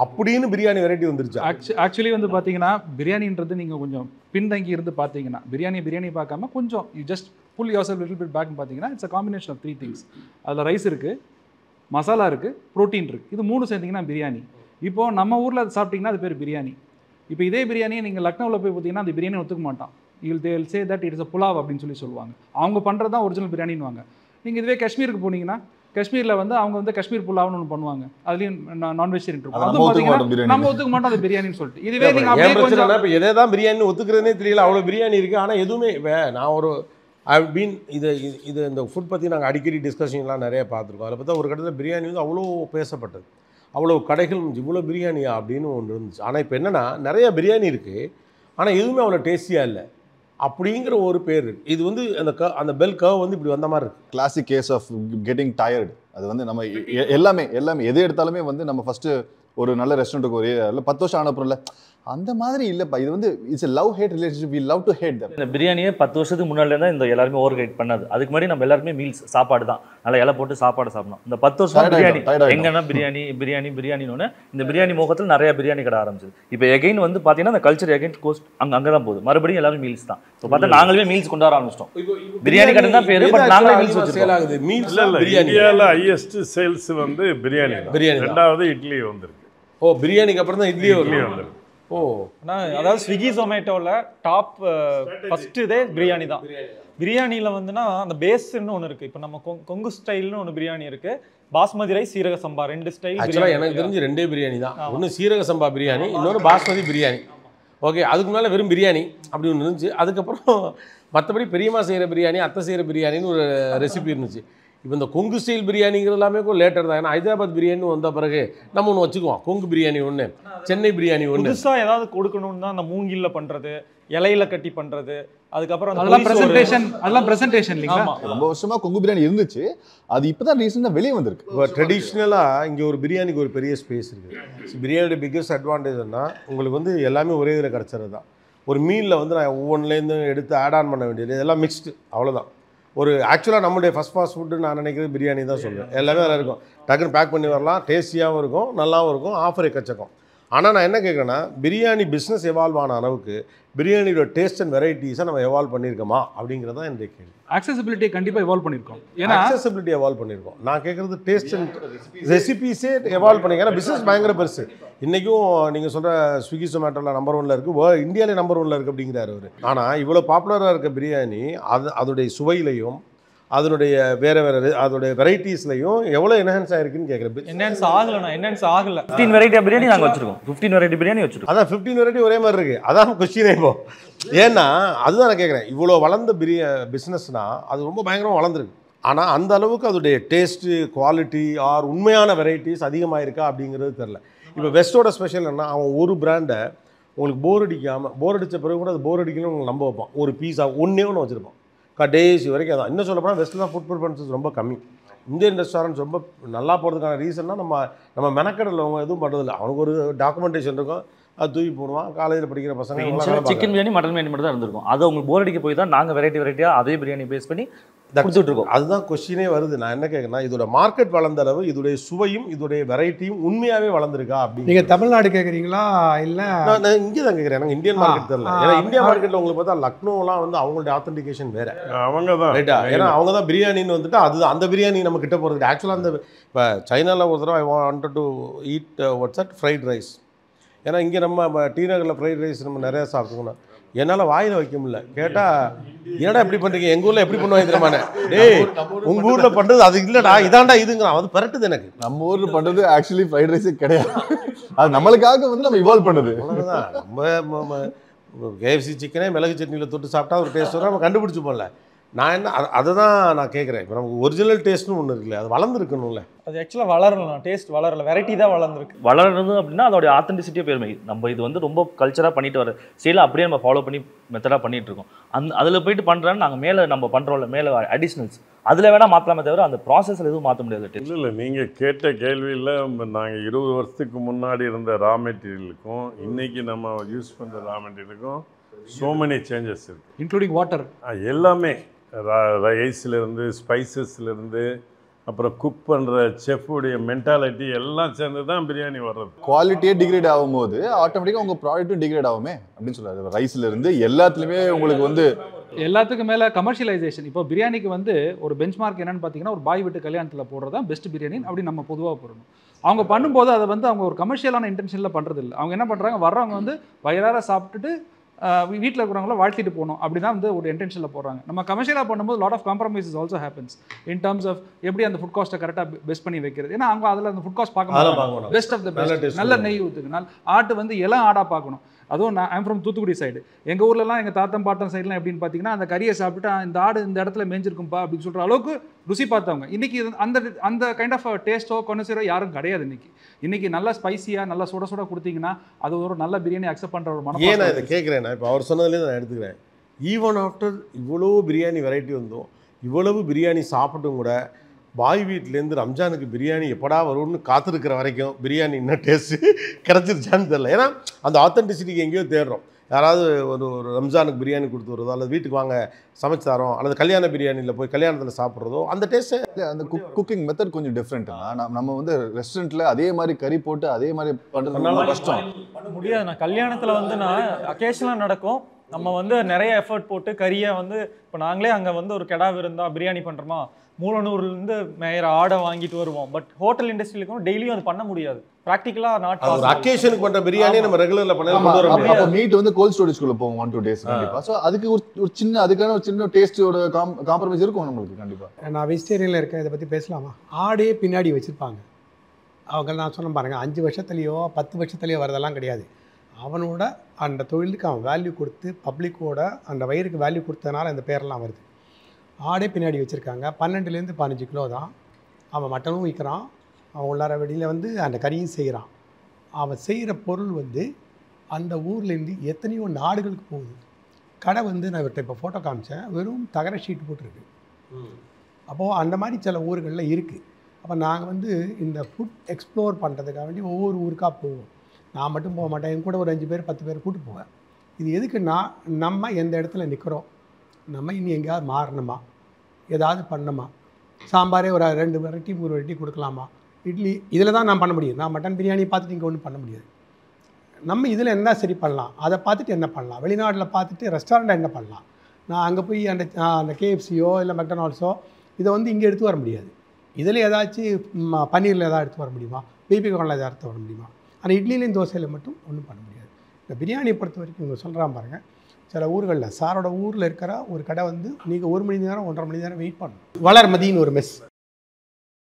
அப்படின்னு பிரியாணி வெரைட்டி வந்துருச்சு. ஆக்சுவலி வந்து பார்த்தீங்கன்னா பிரியாணின்றது நீங்கள் கொஞ்சம் பின்தங்கி இருந்து பார்த்தீங்கன்னா பிரியாணி பிரியாணி பார்க்காம கொஞ்சம் you just pull yourself little bit back பார்த்தீங்கன்னா it's a combination of three things அதில் ரைஸ் இருக்குது மசாலா இருக்குது ப்ரோட்டீன் இருக்குது இது மூணு சேர்த்திங்கன்னா பிரியாணி. இப்போது நம்ம ஊரில் அது சாப்பிட்டீங்கன்னா அது பேர் பிரியாணி. இப்போ இதே பிரியாணியை நீங்கள் லக்னோவில் போய் பார்த்தீங்கன்னா அந்த பிரியாணி ஒத்துக்க மாட்டான். இல் they'll say that it's a pulao அப்படின்னு சொல்லி சொல்லுவாங்க. அவங்க பண்ணுறது தான் ஒரிஜினல் பிரியாணின்னுவாங்க. நீங்கள் இதுவே காஷ்மீருக்கு போனீங்கன்னா காஷ்மீர்ல வந்து அவங்க வந்து காஷ்மீர் புலாவ்னு ஒன்று பண்ணுவாங்க. அதுலயும் நான் வெஜிடேரியன் இருக்கும் அதை அது நம்ம ஒத்துக்க மாட்டோம் அது பிரியாணின்னு சொல்லிட்டு. இதுவே நீங்க என் அப்படியே கொஞ்சம் இப்போ எதை தான் பிரியாணி ஒத்துக்கிறதுனே தெரியல. அவ்வளோ பிரியாணி இருக்குது ஆனால் எதுவுமே இப்போ நான் ஒரு ஐ பீன் இது இது- இந்த ஃபுட் பற்றி நாங்கள் அடிக்கடி டிஸ்கஷன்லாம் நிறைய பார்த்துருக்கோம். அதில் பார்த்தா ஒரு கட்டத்தில் பிரியாணி வந்து அவ்வளோ பேசப்பட்டது. அவ்வளோ கடைகள் இவ்வளோ பிரியாணியா அப்படின்னு ஒன்று இருந்துச்சு. ஆனால் இப்போ என்னென்னா நிறைய பிரியாணி இருக்குது ஆனால் எதுவுமே அவ்வளோ டேஸ்டியாக இல்லை. அப்படிங்கிற ஒரு பேர் இது வந்து அந்த க அந்த பெல் கர்வ் வந்து இப்படி வந்த மாதிரி இருக்கு. Classic case of getting tired அது வந்து நம்ம எல்லாமே எல்லாமே எது எடுத்தாலுமே வந்து நம்ம ஃபர்ஸ்ட் ஒரு நல்ல ரெஸ்டாரண்ட்டுக்கு ஒரு இல்லை பத்து வருஷம் ஆனப்புறம் இல்லை அந்த மாதிரி இல்லைப்பா. இது வந்து it's love hate relationship we love to hate them இந்த பிரியாணியே பத்து வருஷத்துக்கு முன்னாடி தான் இந்த எல்லாருமே ஓவர் கைட் பண்ணது. அதுக்கு முன்னாடி நம்ம எல்லாருமே மீல்ஸ் சாப்பாடு தான். நல்லா இலை போட்டு சாப்பாடு சாப்பிடணும். இந்த பத்து வருஷம் பிரியாணி. எங்கன்னா பிரியாணி பிரியாணி பிரியாணின்னு இந்த பிரியாணி முகத்தில் நிறைய பிரியாணி கடை ஆரம்பிச்சது. இப்போ எகைன் வந்து பார்த்தீங்கன்னா அந்த கல்ச்சர் எகைன் கோஸ்ட் அங்கே அங்கே தான் போகுது. மறுபடியும் எல்லாரும் மீல்ஸ் தான். இப்போ பார்த்தா நாங்களுமே மீல்ஸ் கொண்டு வர ஆரம்பிச்சிட்டோம் பிரியாணி கடை தான் பேரு, but நாங்களே சேல் வச்சிருக்கோம். ஆகுது? மீல்ஸ் இந்தியாவில் ஹையஸ்ட் சேல்ஸ் வந்து பிரியாணி தான். பிரியாணி. ரெண்டாவது இட்லி வந்திருக்கு. ஓ பிரியாணிக்கு அப்புறம் தான் இட்லியே இட்லி வரும் வந்திருக்கு. ஓ ஆனா அதாவது ஸ்விக்கி ஜொமேட்டோவில் டாப் ஃபர்ஸ்ட் இதே பிரியாணி தான். பிரியாணியில் வந்துன்னா அந்த பேஸ்ன்னு ஒன்று இருக்கு. இப்போ நம்ம கொங்கு ஸ்டைல்னு ஒன்று பிரியாணி இருக்கு. பாஸ்மதி ரைஸ் சீரக சம்பா ரெண்டு ஸ்டைல் ஆக்சுவலாக எனக்கு தெரிஞ்சு ரெண்டே பிரியாணி தான். ஒன்று சீரக சம்பா பிரியாணி இன்னொன்று பாஸ்மதி பிரியாணி ஓகே அதுக்கு முன்னால் வெறும் பிரியாணி அப்படி ஒன்று இருந்துச்சு. அதுக்கப்புறம் மற்றபடி பெரியம்மா செய்கிற பிரியாணி அத்தை செய்கிற பிரியாணின்னு ஒரு ரெசிபி இருந்துச்சு. இப்போ இந்த கொங்கு ஸ்டைல் பிரியாணிங்கிறது எல்லாமே லேட்டர் தான். ஏன்னா ஹைதராபாத் பிரியாணி வந்த பிறகு நம்ம ஒன்று வச்சுக்குவோம். கொங்கு பிரியாணி ஒன்று சென்னை பிரியாணி ஒன்று புதுசா ஏதாவது கொடுக்கணும்னு தான் அந்த மூங்கில்ல பண்றது இலையில கட்டி பண்றது அதுக்கப்புறம் அந்த அதெல்லாம். பிரசன்டேஷன் அதெல்லாம் பிரசன்டேஷன் இல்லைங்களா? ஆமா. ரொம்ப வருஷமா கொங்கு பிரியாணி இருந்துச்சு. அது இப்பதான் ரீசெண்டாக வெளியே வந்திருக்கு. இப்போ ட்ரெடிஷ்னலாக இங்கே ஒரு பிரியாணிக்கு ஒரு பெரிய ஸ்பேஸ் இருக்குது பிரியாணியோட பிக்கஸ்ட் அட்வான்டேஜ்னா உங்களுக்கு வந்து எல்லாமே ஒரே இதில் கிடச்சிறது தான் ஒரு மீலில் வந்து நான் ஒவ்வொன்றுலேருந்து எடுத்து ஆட் ஆன் பண்ண வேண்டியது. இதெல்லாம் மிக்ஸ்டு அவ்வளோதான் ஒரு ஆக்சுவலாக நம்முடைய ஃபஸ்ட் ஃபாஸ்ட் ஃபுட்டு நான் நினைக்கிறது பிரியாணி தான் சொல்லுவேன் எல்லாமே அதில் இருக்கும். டக்குன்னு பேக் பண்ணி வரலாம். டேஸ்டியாகவும் இருக்கும் நல்லாவும் இருக்கும். ஆஃபர் எக்கச்சக்கம் ஆனால் நான் என்ன கேட்குறேன்னா பிரியாணி பிஸ்னஸ் எவால்வ் ஆன அளவுக்கு பிரியாணியோட டேஸ்ட் அண்ட் வெரைட்டிஸை நம்ம எவால்வ் பண்ணியிருக்கோமா? அப்படிங்கிறது தான் என்னுடைய கேள்வி. அக்சசிபிலிட்டியை கண்டிப்பா இவால்வ் பண்ணியிருக்கோம். ஏன்னா அக்சசிபிலிட்டி எவால்வ் பண்ணியிருக்கோம். நான் கேட்குறது டேஸ்ட் அண்ட் ரெசிபிஸே எவால்வ் பண்ணிங்க ஏன்னா பிஸ்னஸ் பயங்கர பெருசு. இன்றைக்கும் நீங்கள் சொல்கிற ஸ்விக்கி ஜொமேட்டோவில் நம்பர் ஒன்ல இருக்குது வே இந்தியாவிலே நம்பர் ஒன்ல இருக்குது அப்படிங்கிறாரு அவர். ஆனால் இவ்வளோ பாப்புலராக இருக்க பிரியாணி அது அதோடைய சுவையிலையும் அதனுடைய வேறு வேறு அதோடைய வெரைட்டிஸ்லையும் எவ்வளோ என்ஹான்ஸ் ஆயிருக்குன்னு கேட்குறேன் என்னென்னு ஆகலண்ணா என்னென்னு ஆகல. ஃபிஃப்டீன் வெரைட்டி பிரியாணி நாங்கள் வச்சிருக்கோம். ஃபிஃப்டீன் வெரைட்டி பிரியாணி வச்சிருக்கோம். அதான் ஃபிஃப்டீன் வெரைட்டி ஒரே மாதிரி இருக்குது அதான் கொஸ்டினே இப்போ. ஏன்னா அதுதான் நான் கேட்குறேன் இவ்வளோ வளர்ந்த பிரிய பிஸ்னஸ்னால் அது ரொம்ப பயங்கரமாக வளர்ந்துருக்கு. ஆனால் அந்த அளவுக்கு அதோடைய டேஸ்ட்டு குவாலிட்டி ஆர் உண்மையான வெரைட்டிஸ் அதிகமாக இருக்கா அப்படிங்கிறது தெரில இப்போ வெஸ்ட்டோட ஸ்பெஷல் என்ன அவன் ஒரு பிராண்டை உங்களுக்கு போர் அடிக்காமல் போர் அடித்த பிறகு கூட அது போர் அடிக்கணும்னு உங்களுக்கு நம்ப வைப்பான் ஒரு பீஸா ஒன்றே ஒன்று வச்சுருப்பான் கடைசி வரைக்கும் அதான். இன்னும் சொல்ல போனால் வெஸ்ட்டில் தான் ஃபுட் ப்ரிஃபரன்சஸ் ரொம்ப கம்மி. இந்தியன் ரெஸ்டாரண்ட்ஸ் ரொம்ப நல்லா போகிறதுக்கான ரீசன்னா நம்ம நம்ம மெனக்கடலில் அவங்க எதுவும் பண்ணுறதில்ல அவனுக்கு ஒரு டாக்குமெண்டேஷன் இருக்கும். அது தூக்கி போடுவான். காலேஜில் படிக்கிற பசங்க. சிக்கன் பிரியாணி மட்டன் பிரியாணி மட்டும் தான் இருந்திருக்கும். அது உங்களுக்கு போர் அடிக்க போய் தான் நாங்கள் வெரைட்டி வெரைட்டியாக அதே பிரியாணி பேஸ் பண்ணி கொடுத்துட்டு இருக்கோம். அதுதான் கொஸ்டினே வருது. நான் என்ன கேட்குறேன்னா இதோட மார்க்கெட் வளர்ந்த அளவு இதோடைய சுவையும் இதோடைய வெரைட்டியும் உண்மையாகவே வளர்ந்துருக்கா நீங்க அப்படிங்க தமிழ்நாடு கேக்குறீங்களா இல்ல? நான் இங்கே தான் கேட்குறேன் எனக்கு இந்தியன் மார்க்கெட் தெரியல. ஏன்னா இந்தியா ஆ. மார்க்கெட்டில் உங்களுக்கு பார்த்தா லக்னோலாம் வந்து அவங்களுடைய ஆத்தென்டிகேஷன் வேற. அவங்க தான். ரைட்டா ஏன்னா அவங்க தான் பிரியாணின்னு வந்துட்டு அதுதான் அந்த பிரியாணி நம்ம கிட்ட போகிறது ஆக்சுவலாக அந்த இப்போ சைனாவில் ஒரு தடவை I want to eat what's at fried rice ஏன்னா இங்கே நம்ம டி நகரில் ஃப்ரைட் ரைஸ் நம்ம நிறையா சாப்பிட்டுக்கணும். என்னால் வாயில் வைக்க முடியல. கேட்டால் என்னடா இப்படி பண்ணுறீங்க எங்கள் ஊரில் எப்படி பண்ணுவாங்க தெரியுமாண்ணே டேய் உங்கள் ஊரில் பண்ணுறது அது இல்லைடா இதான்டா இதுங்கிறான். அது பரட்டுது எனக்கு. நம்ம ஊர்ல பண்றது ஆக்சுவலி ஃப்ரைட் ரைஸே கிடையாது. அது நம்மளுக்காக வந்து நம்ம இவால்வ் பண்ணுது. அவ்வளோதான் நம்ம கேஎஃப்சி சிக்கனே மிளகு சட்னியில் தொட்டு சாப்பிட்டா ஒரு டேஸ்ட் வரும். நம்ம கண்டுபிடிச்சி போடல நான் என்ன அத- அதை தான் நான் கேட்குறேன் இப்போ நமக்கு ஒரிஜினல் டேஸ்ட்னு ஒன்று இருக்குல்ல அது வளர்ந்துருக்கணும்ல. அது ஆக்சுவலாக வளரல டேஸ்ட் வளரல. வெரைட்டி தான் வளர்ந்துருக்கு. வளர்றது அப்படின்னா அதோடைய ஆத்தென்டிசிட்டியே பெருமை நம்ம இது வந்து ரொம்ப கல்ச்சராக பண்ணிட்டு வர ஸ்டைல அப்படியே நம்ம ஃபாலோ பண்ணி மெத்தடாக பண்ணிட்டு இருக்கோம். அந்த அதில் போயிட்டு பண்ணுறேன்னு நாங்கள் மேலே நம்ம பண்ணுறோம்ல மேலே அடிஷ்னல்ஸ் அதில் வேணால் மாற்றலாமே தவிர அந்த ப்ராசஸில் எதுவும் மாற்ற முடியாது இல்லை இல்லை. நீங்கள் கேட்ட கேள்வியில் நாங்கள் இருபது வருஷத்துக்கு முன்னாடி இருந்த ரா மெட்டீரியலுக்கும் இன்னைக்கு நம்ம யூஸ் பண்ணுற ரா மெட்டீரியலுக்கும் so many சேஞ்சஸ் இருக்குது இன்க்ளூடிங் வாட்டர் எல்லாமே. ரைஸ்லேருந்து ஸ்பைசஸ்லேருந்து அப்புறம் குக் பண்ணுற செஃப்புடைய மென்டாலிட்டி எல்லாம் சேர்ந்து தான் பிரியாணி வர்றது. குவாலிட்டியே டிகிரேட் ஆகும்போது ஆட்டோமேட்டிக்காக உங்க ப்ராடக்ட்டும் டிகிரேட் ஆகுமே அப்படின்னு சொல்றாரு. ரைஸ்ல இருந்து எல்லாத்துலயுமே உங்களுக்கு வந்து எல்லாத்துக்கும் மேலே கமர்ஷியலைசேஷன் இப்போ பிரியாணிக்கு வந்து ஒரு பெஞ்ச் மார்க் என்னன்னு பார்த்தீங்கன்னா ஒரு பாய் விட்டு கல்யாணத்தில் போடுறது தான் பெஸ்ட் பிரியாணி அப்படி நம்ம பொதுவாக போடணும். அவங்க பண்ணும்போது அதை வந்து அவங்க ஒரு கமர்ஷியலான இன்டென்ஷனில் பண்ணுறது இல்லை அவங்க என்ன பண்ணுறாங்க வர்றவங்க வந்து வயிறார சாப்பிட்டுட்டு வீட்டில் இருக்கிறவங்கள வாழ்த்திட்டு போகணும். அப்படி தான் வந்து ஒரு இன்டென்ஷனில் போடுறாங்க. நம்ம கமர்ஷியலாக பண்ணும்போது lot of compromises also happens in terms of எப்படி அந்த ஃபுட் காஸ்ட்டை கரெக்டாக பெஸ்ட் பண்ணி வைக்கிறது. ஏன்னா அவங்க அதில் அந்த ஃபுட் காஸ்ட் பார்க்க மாட்டாங்க. பெஸ்ட் ஆஃப் த நல்ல பெஸ்ட் நல்ல. நெய் ஊற்றுக்கணும் ஆட்டு வந்து இளம் ஆடாக பார்க்கணும். அதுவும் நான் ஐம் ஃப்ரம் தூத்துக்குடி சைடு எங்கள் ஊர்லலாம் எங்கள் தாத்தம் பாட்டம் சைட்லாம் எப்படின்னு பார்த்தீங்கன்னா அந்த கறியை சாப்பிட்டு "ஆ, இந்த ஆடு இந்த இடத்துல மேய்ஞ்சிருக்கும்பா அப்படின்னு சொல்கிற அளவுக்கு ருசி பார்த்தவங்க. இன்னைக்கு இது- அந்த அந்த கைண்ட் ஆஃப் டேஸ்ட்டோ கொனசிரோ யாரும் கிடையாது இன்னைக்கு. இன்னைக்கு நல்லா ஸ்பைசியாக நல்லா சுட சுட கொடுத்தீங்கன்னா அது ஒரு நல்ல பிரியாணி அக்செப்ட் பண்ணுற ஒரு ஏன் நான் இதை கேட்குறேன்? இப்போ அவர் சொன்னதுலேருந்து நான் எடுத்துக்கிறேன். ஈவன் ஆஃப்டர் இவ்வளோ பிரியாணி வெரைட்டி வந்தும் இவ்வளவு பிரியாணி சாப்பிட்டும் கூட பாய் வீட்டிலேருந்து ரம்ஜானுக்கு பிரியாணி எப்படா வரும்னு காத்திருக்கிற வரைக்கும் பிரியாணி இன்னும் டேஸ்ட்டு கிடச்சிருச்சான்னு தெரியல. ஏன்னா அந்த ஆத்தென்டிசிட்டிக்கு எங்கேயோ தேடுறோம். யாராவது ஒரு ஒரு ரம்ஜானுக்கு பிரியாணி கொடுத்து வருதோ அல்லது வீட்டுக்கு வாங்க சமைச்சு தரோம் அல்லது கல்யாண பிரியாணியில் போய் கல்யாணத்தில் சாப்பிட்றதோ அந்த டேஸ்ட்டு அந்த குக் குக்கிங் மெத்தட் கொஞ்சம் டிஃப்ரெண்ட்டுங்க நம்ம வந்து ரெஸ்டாரண்ட்ல அதே மாதிரி கறி போட்டு அதே மாதிரி பண்ணாலும் கஷ்டம். முடியாது. நான் கல்யாணத்தில் வந்து நான் அக்கேஷனாக நடக்கும். நம்ம வந்து நிறைய எஃபர்ட் போட்டு கறியை வந்து இப்போ நாங்களே அங்கே வந்து ஒரு கெடா விருந்தா பிரியாணி பண்ணுறோமா மூலனூர்லேருந்து மேயர் ஆடை வாங்கிட்டு வருவோம். பட் ஹோட்டல் இண்டஸ்ட்ரியிலுக்கும் டெய்லியும் அது பண்ண முடியாது. ப்ராக்டிக்கலாக நாட் ஒரு அக்கேஷனுக்கு பண்ணுற பிரியாணி நம்ம ரெகுலரில் பண்ண ஆமா, கொண்டு வர அப்ப- முடியாது. அப்ப மீட் வந்து கோல்ட் ஸ்டோரேஜ்குள்ள போகும் ஒன் டூ டேஸ் கண்டிப்பா. சோ அதுக்கு ஒரு ஒரு சின்ன அதுக்கான ஒரு சின்ன டேஸ்டோட காம்ப்ரமைஸ் இருக்கும் நம்மளுக்கு கண்டிப்பா. நான் வெஜிடேரியனில் இருக்கேன் இதை பற்றி பேசலாமா? ஆடே பின்னாடி வச்சுருப்பாங்க. அவங்க நான் சொன்ன பாருங்க அஞ்சு வருஷத்துலேயோ பத்து வருஷத்துலேயோ வரதெல்லாம் கிடையாது. அவனோட அந்த தொழிலுக்கு அவன் வேல்யூ கொடுத்து பப்ளிக்கோட அந்த வயிறுக்கு வேல்யூ கொடுத்ததுனால அந்த பேரெல்லாம் வருது. ஆடே பின்னாடி வச்சுருக்காங்க. பன்னெண்டுலேருந்து பதினஞ்சு கிலோ தான். அவன் மட்டனும் விற்கிறான். அவன் உள்ளார வெளியில் வந்து அந்த கறியும் செய்கிறான். அவன் செய்கிற பொருள் வந்து அந்த ஊர்லேருந்து எத்தனையோ நாடுகளுக்கு போகுது. கடை வந்து நான் இவர்கிட்ட இப்போ ஃபோட்டோ காமிச்சேன். வெறும் தகர ஷீட் போட்டிருக்கு. அப்போது அந்த மாதிரி சில ஊர்களில் இருக்குது அப்போ நாங்கள் வந்து இந்த ஃபுட் எக்ஸ்ப்ளோர் பண்ணுறதுக்காக வேண்டி ஒவ்வொரு ஊருக்காக போவோம். நான் மட்டும் போக மாட்டேன். என் கூட ஒரு அஞ்சு பேர் பத்து பேர் கூட்டு போவேன் இது எதுக்குன்னா நம்ம எந்த இடத்துல நிற்கிறோம் நம்ம இனி எங்கேயாவது மாறணுமா? ஏதாவது பண்ணணுமா? சாம்பாரே ஒரு ரெண்டு வெரைட்டி மூணு வெரைட்டி கொடுக்கலாமா? இட்லி இதில் தான் நான் பண்ண முடியும். நான் மட்டன் பிரியாணி பார்த்துட்டு இங்கே ஒன்றும் பண்ண முடியாது. நம்ம இதில் என்ன சரி பண்ணலாம்? அதை பார்த்துட்டு என்ன பண்ணலாம்? வெளிநாட்டில் பார்த்துட்டு ரெஸ்டாரண்ட்டை என்ன பண்ணலாம்? நான் அங்கே போய் அந்த அந்த கேஎஃப்சியோ இல்லை மெக்டனால்ஸோ இதை வந்து இங்கே எடுத்து வர முடியாது. இதில் ஏதாச்சும் பன்னீரில் ஏதாவது எடுத்து வர முடியுமா? பிபி கார்னில் எதாவது எடுத்து வர முடியுமா? ஆனால் இட்லிலையும் தோசையில் மட்டும் ஒன்றும் பண்ண முடியாது. இந்த பிரியாணியை பொறுத்த வரைக்கும் இவங்க சொல்கிறான் பாருங்கள் சில ஊர்களில் சாரோட ஊரில் இருக்கிற ஒரு கடை வந்து நீங்கள் ஒரு மணி நேரம் ஒன்றரை மணி நேரம் வெயிட் பண்ணணும். வளர்மதின்னு ஒரு மெஸ்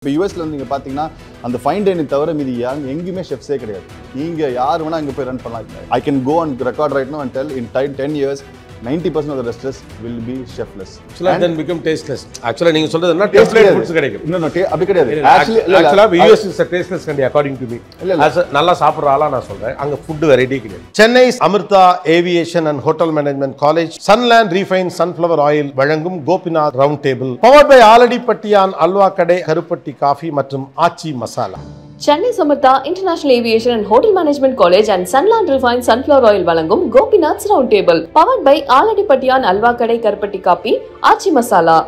இப்போ யூஎஸ்ல வந்து நீங்கள் பார்த்தீங்கன்னா அந்த ஃபைன் டைனிங் தவிர மீதி யாரும் எங்கேயுமே ஷெஃப்ஸே கிடையாது. நீங்கள் யார் வேணால் அங்கே போய் ரன் பண்ணலாம். I can go and record right and tell in time ten years ninety percent of restaurants will be chefless ஆக்சுவலாக தென் பிகம் டேஸ்ட்லெஸ் ஆக்சுவலாக நீங்கள் சொல்றது என்ன டேஸ்ட்லெஸ் ஃபுட்ஸ் கிடைக்கும். இன்னும் அப்படி கிடையாது. ஆக்சுவலி ஆக்சுவலாக US is tasteless country according to me இல்ல, நல்லா சாப்பிட்ற ஆளா நான் சொல்றேன். அங்க ஃபுட் வெரைட்டி கிடையாது. Chennai Amirtha aviation and hotel management college Sunland refine sunflower oil வழங்கும் Gopinath round table power by Aladipattiyan halwa கடை கருப்பட்டி காஃபி மற்றும் Aachi masala Chennai Samartha international aviation and hotel management college and Sunland refine sunflower oil வழங்கும் Gopinath's round table powered by Aladipattiyan halwa கடை கருப்பட்டி copy ஆச்சி மசாலா.